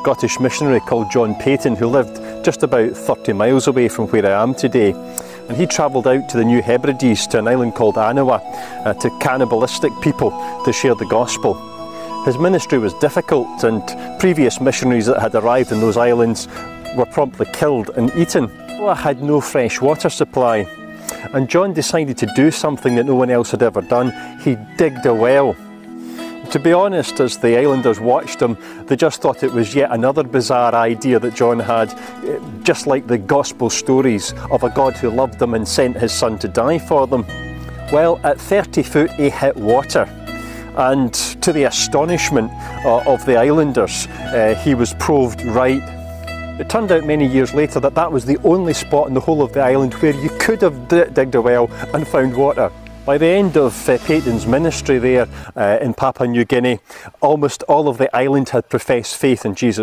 Scottish missionary called John Paton who lived just about 30 miles away from where I am today. And he travelled out to the New Hebrides to an island called Aniwa uh, to cannibalistic people to share the gospel. His ministry was difficult and previous missionaries that had arrived in those islands were promptly killed and eaten. Aniwa had no fresh water supply and John decided to do something that no one else had ever done. He digged a well. To be honest, as the islanders watched him, they just thought it was yet another bizarre idea that John had, just like the gospel stories of a God who loved them and sent his son to die for them. Well, at 30 foot he hit water and to the astonishment uh, of the islanders, uh, he was proved right. It turned out many years later that that was the only spot in the whole of the island where you could have digged a well and found water. By the end of uh, Paton's ministry there uh, in Papua New Guinea, almost all of the island had professed faith in Jesus